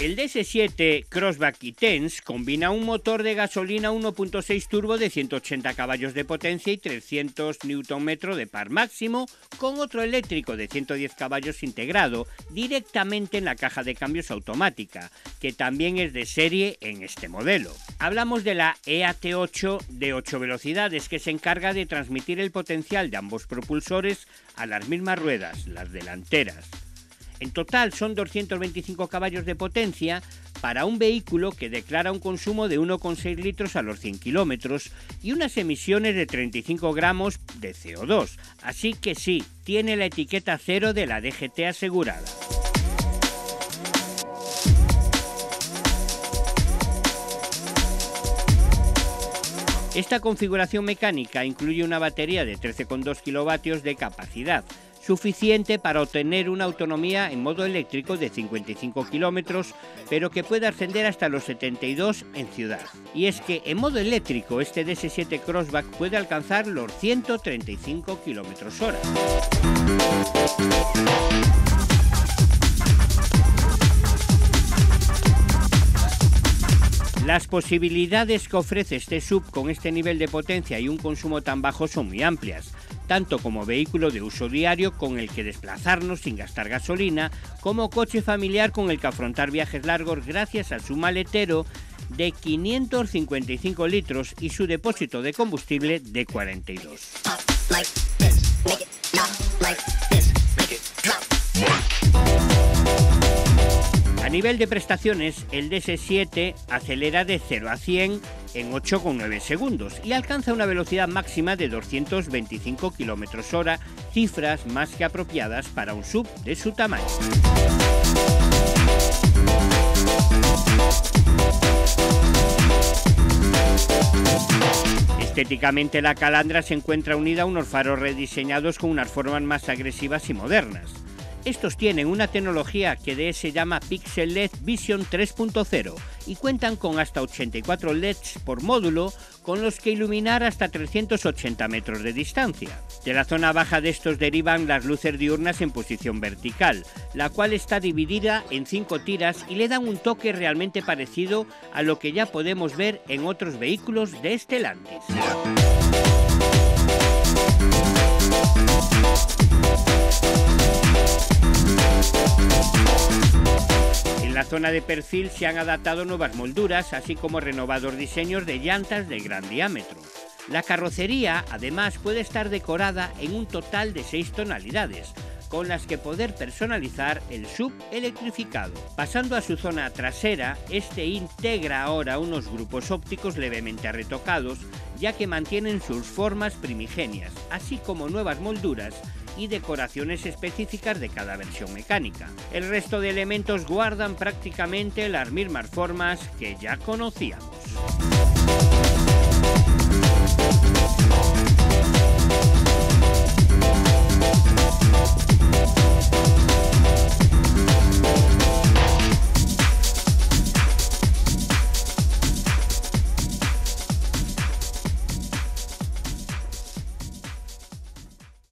El DS7 Crossback e-Tense combina un motor de gasolina 1.6 turbo de 180 caballos de potencia y 300 Nm de par máximo con otro eléctrico de 110 caballos integrado directamente en la caja de cambios automática, que también es de serie en este modelo. Hablamos de la EAT8 de 8 velocidades que se encarga de transmitir el potencial de ambos propulsores a las mismas ruedas, las delanteras. En total son 225 caballos de potencia para un vehículo que declara un consumo de 1,6 litros a los 100 kilómetros y unas emisiones de 35 gramos de CO2. Así que sí, tiene la etiqueta cero de la DGT asegurada. Esta configuración mecánica incluye una batería de 13,2 kilovatios de capacidad, suficiente para obtener una autonomía en modo eléctrico de 55 kilómetros, pero que puede ascender hasta los 72 en ciudad. Y es que en modo eléctrico este DS7 Crossback puede alcanzar los 135 kilómetros hora. Las posibilidades que ofrece este sub con este nivel de potencia y un consumo tan bajo son muy amplias tanto como vehículo de uso diario con el que desplazarnos sin gastar gasolina, como coche familiar con el que afrontar viajes largos gracias a su maletero de 555 litros y su depósito de combustible de 42. A nivel de prestaciones, el DS7 acelera de 0 a 100 en 8,9 segundos y alcanza una velocidad máxima de 225 km hora, cifras más que apropiadas para un sub de su tamaño. Estéticamente la Calandra se encuentra unida a unos faros rediseñados con unas formas más agresivas y modernas. Estos tienen una tecnología que de se llama Pixel LED Vision 3.0 y cuentan con hasta 84 LEDs por módulo con los que iluminar hasta 380 metros de distancia. De la zona baja de estos derivan las luces diurnas en posición vertical, la cual está dividida en cinco tiras y le dan un toque realmente parecido a lo que ya podemos ver en otros vehículos de Stellantis. La zona de perfil se han adaptado nuevas molduras, así como renovados diseños de llantas de gran diámetro. La carrocería, además, puede estar decorada en un total de seis tonalidades, con las que poder personalizar el sub electrificado. Pasando a su zona trasera, este integra ahora unos grupos ópticos levemente retocados, ya que mantienen sus formas primigenias, así como nuevas molduras y decoraciones específicas de cada versión mecánica. El resto de elementos guardan prácticamente las mismas formas que ya conocíamos.